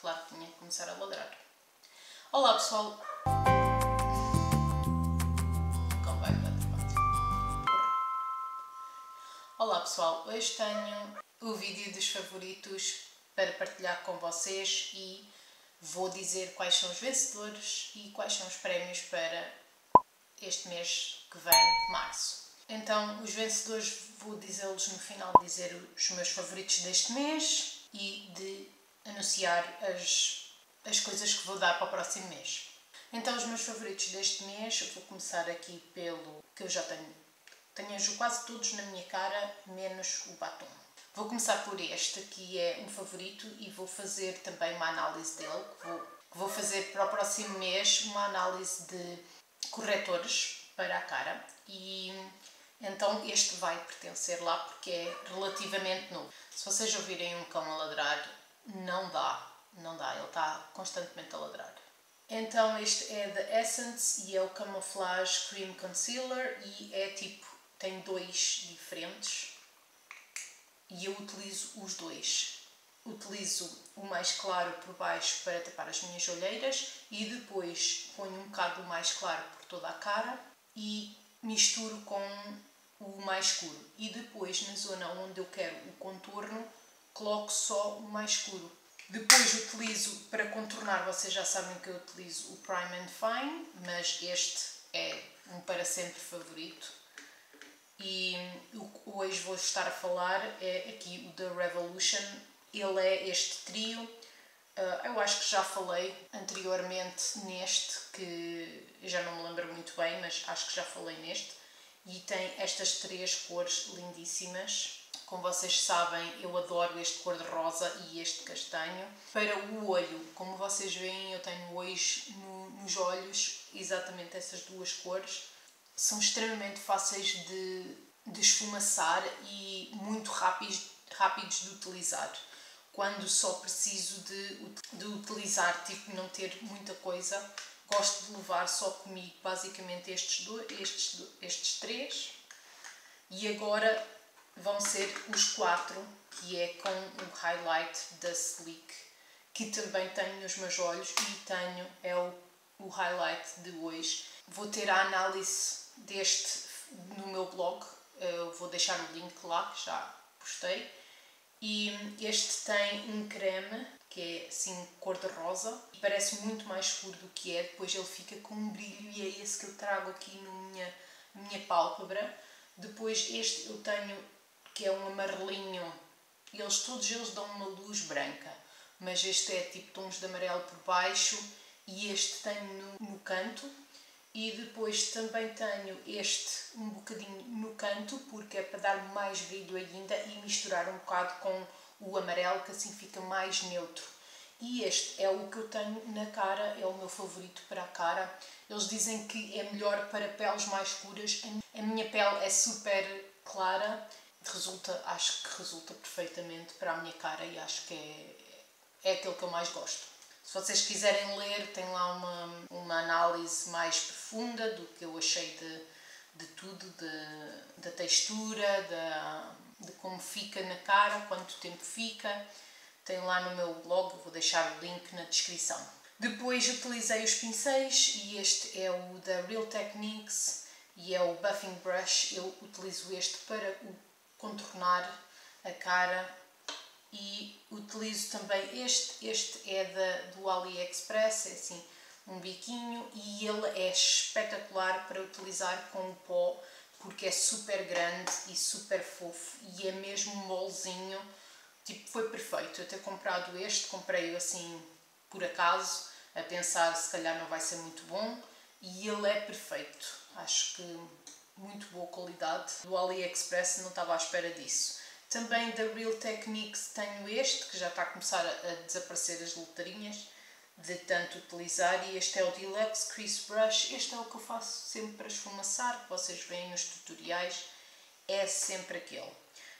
claro que tinha que começar a ladrar. Olá pessoal! Olá pessoal, hoje tenho o vídeo dos favoritos para partilhar com vocês e vou dizer quais são os vencedores e quais são os prémios para este mês que vem, março. Então, os vencedores vou dizê-los no final, dizer os meus favoritos deste mês e de anunciar as, as coisas que vou dar para o próximo mês. Então, os meus favoritos deste mês, vou começar aqui pelo que eu já tenho. Tenho quase todos na minha cara, menos o batom. Vou começar por este, que é um favorito, e vou fazer também uma análise dele. Vou, vou fazer para o próximo mês uma análise de corretores para a cara. E então este vai pertencer lá porque é relativamente novo. Se vocês ouvirem um cão a ladrar, não dá, não dá, ele está constantemente a ladrar. Então este é da Essence e é o Camouflage Cream Concealer e é tipo, tem dois diferentes e eu utilizo os dois. Utilizo o mais claro por baixo para tapar as minhas olheiras e depois ponho um bocado mais claro por toda a cara e misturo com o mais escuro. E depois na zona onde eu quero o contorno coloco só o mais escuro. Depois utilizo, para contornar, vocês já sabem que eu utilizo o Prime and Fine, mas este é um para sempre favorito. E o que hoje vou estar a falar é aqui o da Revolution. Ele é este trio. Uh, eu acho que já falei anteriormente neste, que já não me lembro muito bem, mas acho que já falei neste. E tem estas três cores lindíssimas como vocês sabem, eu adoro este cor-de-rosa e este castanho. Para o olho, como vocês veem, eu tenho hoje no, nos olhos exatamente essas duas cores. São extremamente fáceis de, de esfumaçar e muito rápidos, rápidos de utilizar. Quando só preciso de, de utilizar, tipo não ter muita coisa, gosto de levar só comigo basicamente estes, dois, estes, estes três. E agora vão ser os quatro, que é com o highlight da Sleek, que também tenho nos meus olhos e tenho, é o, o highlight de hoje. Vou ter a análise deste no meu blog, eu vou deixar o link lá, já postei. E este tem um creme que é assim cor-de-rosa e parece muito mais escuro do que é, depois ele fica com um brilho e é esse que eu trago aqui na minha, minha pálpebra. Depois este eu tenho que é um amarelinho. Eles todos eles dão uma luz branca, mas este é tipo tons de amarelo por baixo e este tenho no, no canto. E depois também tenho este um bocadinho no canto, porque é para dar mais brilho ainda e misturar um bocado com o amarelo, que assim fica mais neutro. E este é o que eu tenho na cara, é o meu favorito para a cara. Eles dizem que é melhor para peles mais escuras. A minha pele é super clara resulta, acho que resulta perfeitamente para a minha cara e acho que é, é aquele que eu mais gosto. Se vocês quiserem ler, tem lá uma, uma análise mais profunda do que eu achei de, de tudo, de, da textura, de, de como fica na cara, quanto tempo fica. Tem lá no meu blog, vou deixar o link na descrição. Depois utilizei os pincéis e este é o da Real Techniques e é o Buffing Brush. Eu utilizo este para o contornar a cara e utilizo também este, este é da, do AliExpress, é assim um biquinho e ele é espetacular para utilizar com o pó porque é super grande e super fofo e é mesmo molzinho, tipo foi perfeito. Eu ter comprado este, comprei-o assim por acaso, a pensar se calhar não vai ser muito bom e ele é perfeito, acho que muito boa qualidade. Do AliExpress não estava à espera disso. Também da Real Techniques tenho este, que já está a começar a desaparecer as letrinhas de tanto utilizar, e este é o Deluxe Crease Brush. Este é o que eu faço sempre para esfumaçar, vocês veem nos tutoriais, é sempre aquele.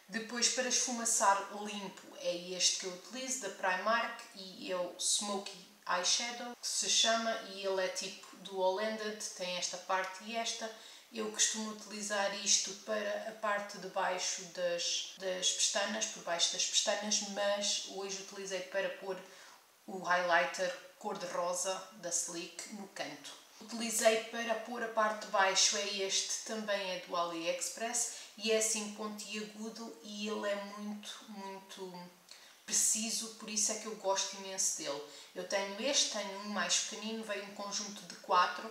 Depois, para esfumaçar limpo, é este que eu utilizo, da Primark, e é o Smoky Eyeshadow, que se chama, e ele é tipo dual-ended, tem esta parte e esta, eu costumo utilizar isto para a parte de baixo das, das pestanas, por baixo das pestanas, mas hoje utilizei para pôr o highlighter cor-de-rosa da Sleek no canto. Utilizei para pôr a parte de baixo é este, também é do AliExpress e é assim pontiagudo e ele é muito, muito preciso, por isso é que eu gosto imenso dele. Eu tenho este, tenho um mais pequenino, veio um conjunto de quatro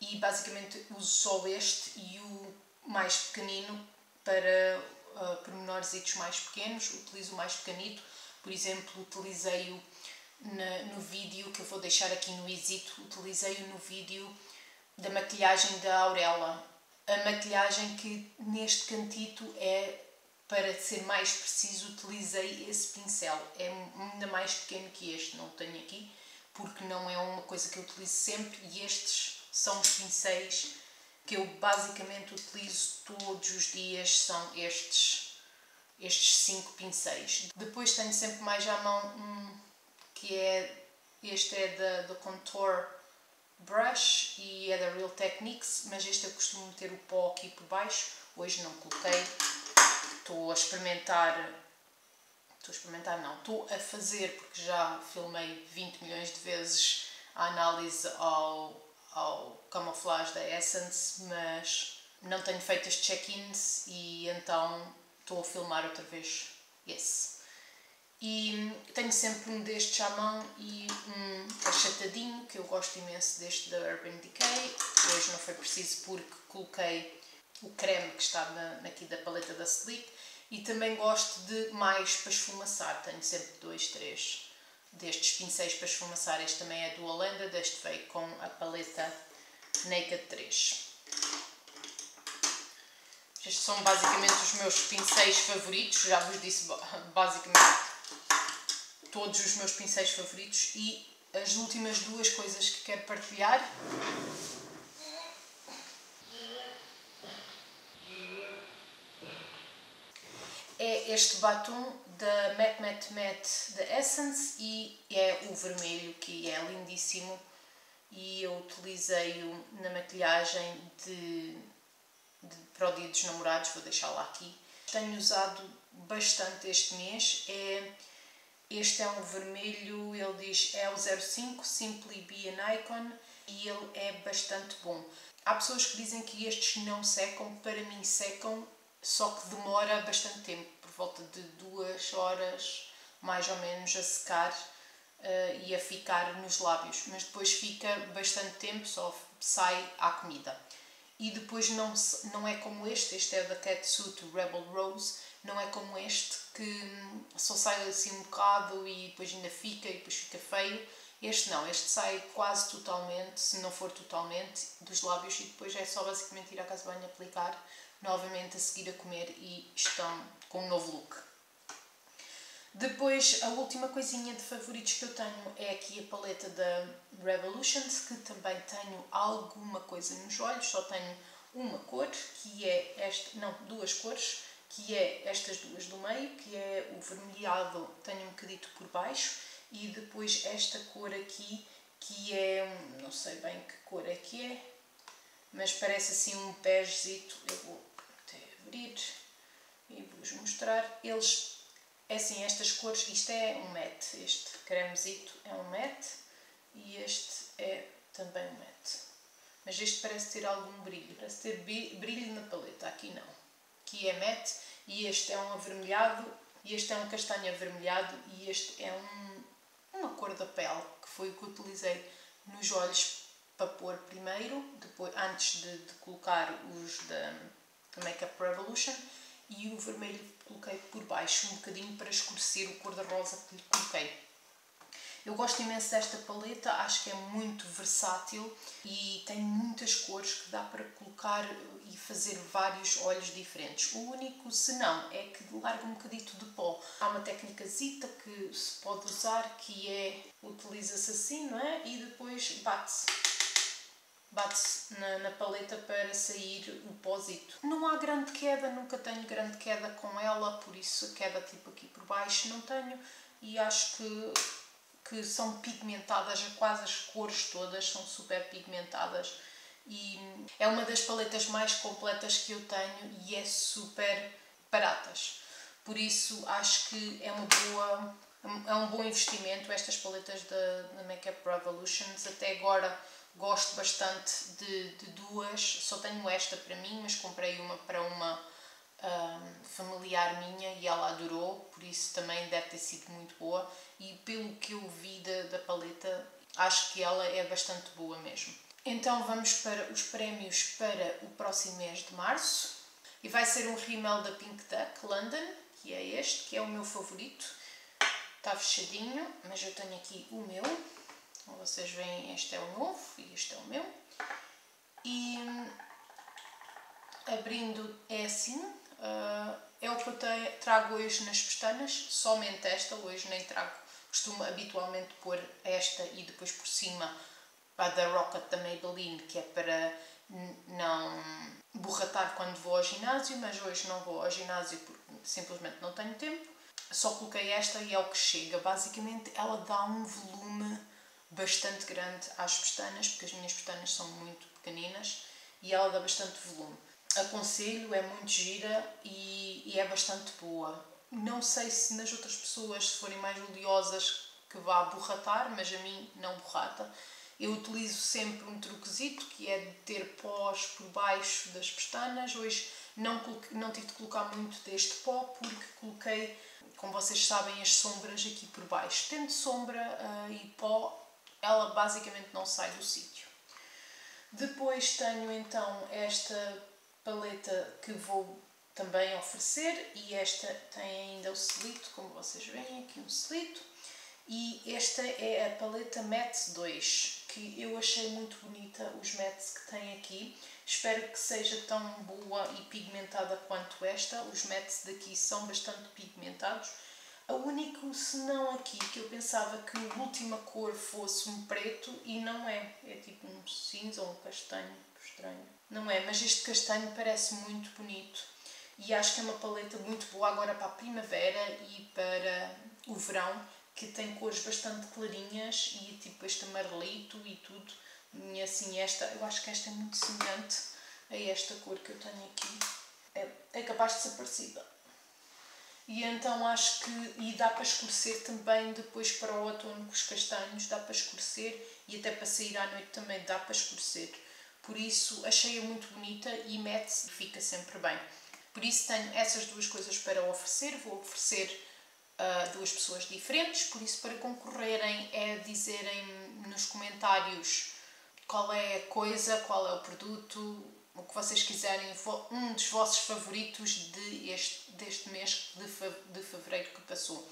e basicamente uso só este e o mais pequenino para uh, pormenores mais pequenos, utilizo o mais pequenito, por exemplo, utilizei-o no vídeo que eu vou deixar aqui no exito, utilizei-o no vídeo da maquilhagem da Aurela. A maquilhagem que neste cantito é, para ser mais preciso, utilizei esse pincel. É ainda mais pequeno que este, não o tenho aqui, porque não é uma coisa que eu utilizo sempre e estes são os pincéis que eu basicamente utilizo todos os dias, são estes, estes cinco pincéis. Depois tenho sempre mais à mão um que é, este é da, do Contour Brush e é da Real Techniques, mas este eu costumo meter o pó aqui por baixo, hoje não coloquei, estou a experimentar, estou a experimentar não, estou a fazer porque já filmei 20 milhões de vezes a análise ao, ao camuflage da Essence, mas não tenho feito as check-ins e então estou a filmar outra vez esse. E tenho sempre um destes à mão e um achatadinho, que eu gosto imenso deste da Urban Decay. Hoje não foi preciso porque coloquei o creme que está na, aqui da paleta da Sleek. E também gosto de mais para esfumaçar, tenho sempre dois, três destes pincéis para esfumaçar. Este também é do Holanda, deste veio com a paleta Naked 3. Estes são basicamente os meus pincéis favoritos, já vos disse basicamente todos os meus pincéis favoritos e as últimas duas coisas que quero partilhar é este batom da Matte Matte Matte da Essence e é o vermelho que é lindíssimo e eu utilizei-o na maquilhagem de, de, para o dia dos namorados, vou deixá-lo aqui. Tenho usado bastante este mês, é este é um vermelho, ele diz é o 05 Simply Be an Icon e ele é bastante bom. Há pessoas que dizem que estes não secam, para mim secam, só que demora bastante tempo, volta de duas horas mais ou menos a secar uh, e a ficar nos lábios, mas depois fica bastante tempo, só sai à comida. E depois não, não é como este, este é da Catsuit Rebel Rose, não é como este que só sai assim um bocado e depois ainda fica e depois fica feio. Este não, este sai quase totalmente, se não for totalmente, dos lábios e depois é só basicamente ir à casa de banho aplicar novamente a seguir a comer e estão com um novo look. Depois, a última coisinha de favoritos que eu tenho é aqui a paleta da Revolutions, que também tenho alguma coisa nos olhos, só tenho uma cor, que é esta, não, duas cores, que é estas duas do meio, que é o vermelhado, tenho um bocadito por baixo, e depois esta cor aqui, que é, não sei bem que cor é que é, mas parece assim um pezito, eu vou até abrir e vos mostrar. Eles, é assim, estas cores, isto é um matte, este cremezito é um matte, e este é também um matte. Mas este parece ter algum brilho, parece ter brilho na paleta, aqui não que é matte, e este é um avermelhado, e este é um castanho avermelhado, e este é um, uma cor da pele, que foi o que utilizei nos olhos para pôr primeiro, depois, antes de, de colocar os da Makeup Revolution, e o vermelho coloquei por baixo um bocadinho para escurecer o cor-de-rosa que lhe coloquei. Eu gosto imenso desta paleta, acho que é muito versátil e tem muitas cores que dá para colocar e fazer vários olhos diferentes. O único senão é que larga um bocadito de pó. Há uma técnica zita que se pode usar que é utiliza-se assim, não é? E depois bate-se bate-se na, na, paleta para sair o pósito. Não há grande queda, nunca tenho grande queda com ela, por isso queda tipo aqui por baixo não tenho e acho que que são pigmentadas, quase as cores todas são super pigmentadas e é uma das paletas mais completas que eu tenho e é super baratas. Por isso acho que é uma boa é um bom investimento estas paletas da, da Makeup Revolutions. Até agora gosto bastante de, de, duas, só tenho esta para mim, mas comprei uma para uma um, familiar minha e ela adorou, por isso também deve ter sido muito boa. E pelo que eu vi da, da paleta, acho que ela é bastante boa mesmo. Então vamos para os prémios para o próximo mês de março. E vai ser um rímel da Pink Duck London, que é este, que é o meu favorito. Está fechadinho, mas eu tenho aqui o meu. Como vocês veem, este é o novo e este é o meu. E abrindo é assim. Uh, é o que eu trago hoje nas pestanas, somente esta. Hoje nem trago, costumo habitualmente pôr esta e depois por cima a da Rocket da Maybelline, que é para não borratar quando vou ao ginásio, mas hoje não vou ao ginásio porque simplesmente não tenho tempo. Só coloquei esta e é o que chega. Basicamente, ela dá um volume bastante grande às pestanas, porque as minhas pestanas são muito pequeninas e ela dá bastante volume. Aconselho, é muito gira e, e é bastante boa. Não sei se nas outras pessoas, se forem mais oleosas, que vá borratar, mas a mim não borrata. Eu utilizo sempre um truquezito que é de ter pós por baixo das pestanas. Hoje não, não tive de colocar muito deste pó porque coloquei, como vocês sabem, as sombras aqui por baixo. Tendo sombra uh, e pó, ela basicamente não sai do sítio. Depois tenho então esta paleta que vou também oferecer e esta tem ainda o selito, como vocês veem aqui um selito. E esta é a paleta Matte 2, que eu achei muito bonita, os mattes que tem aqui. Espero que seja tão boa e pigmentada quanto esta. Os mattes daqui são bastante pigmentados. O único senão aqui que eu pensava que a última cor fosse um preto e não é. É tipo um cinza ou um castanho, estranho. Não é, mas este castanho parece muito bonito e acho que é uma paleta muito boa agora para a primavera e para o verão que tem cores bastante clarinhas e tipo este amarelito e tudo. E assim, esta, eu acho que esta é muito semelhante a esta cor que eu tenho aqui. É, é capaz de ser parecida. E então acho que, e dá para escurecer também depois para o outono com os castanhos, dá para escurecer e até para sair à noite também dá para escurecer. Por isso achei-a muito bonita e mete-se e fica sempre bem. Por isso tenho essas duas coisas para oferecer. Vou oferecer uh, duas pessoas diferentes, por isso para concorrerem é dizerem nos comentários qual é a coisa, qual é o produto, o que vocês quiserem, um dos vossos favoritos de este, deste mês de, de fevereiro que passou.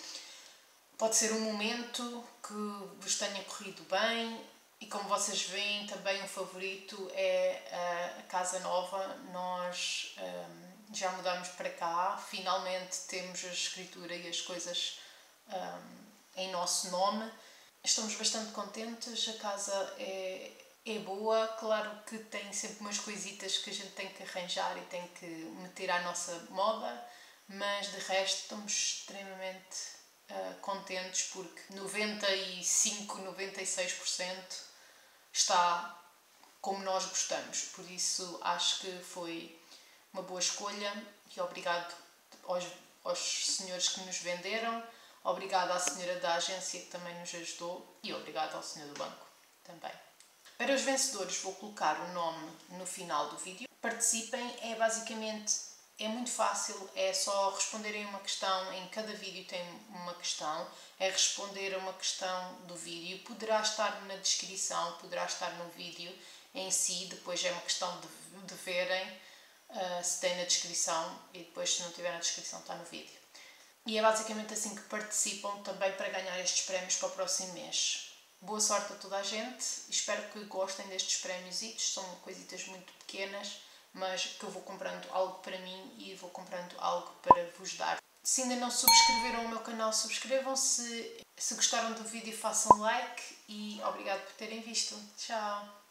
Pode ser um momento que vos tenha corrido bem e como vocês veem também um favorito é a Casa Nova. Nós um, já mudamos para cá, finalmente temos a escritura e as coisas um, em nosso nome. Estamos bastante contentes, a casa é, é boa, claro que tem sempre umas coisitas que a gente tem que arranjar e tem que meter à nossa moda, mas de resto estamos extremamente uh, contentes porque 95, 96% está como nós gostamos, por isso acho que foi uma boa escolha e obrigado aos, aos senhores que nos venderam, obrigado à senhora da agência que também nos ajudou e obrigado ao senhor do banco também. Para os vencedores vou colocar o nome no final do vídeo. Participem, é basicamente, é muito fácil, é só responderem uma questão, em cada vídeo tem uma questão, é responder a uma questão do vídeo, poderá estar na descrição, poderá estar no vídeo em si, depois é uma questão de, de verem uh, se tem na descrição e depois se não tiver na descrição está no vídeo. E é basicamente assim que participam também para ganhar estes prémios para o próximo mês. Boa sorte a toda a gente, espero que gostem destes prémios, são coisitas muito pequenas, mas que eu vou comprando algo para mim e vou comprando algo para vos dar. Se ainda não subscreveram o meu canal, subscrevam-se. Se gostaram do vídeo, façam like e obrigado por terem visto. Tchau!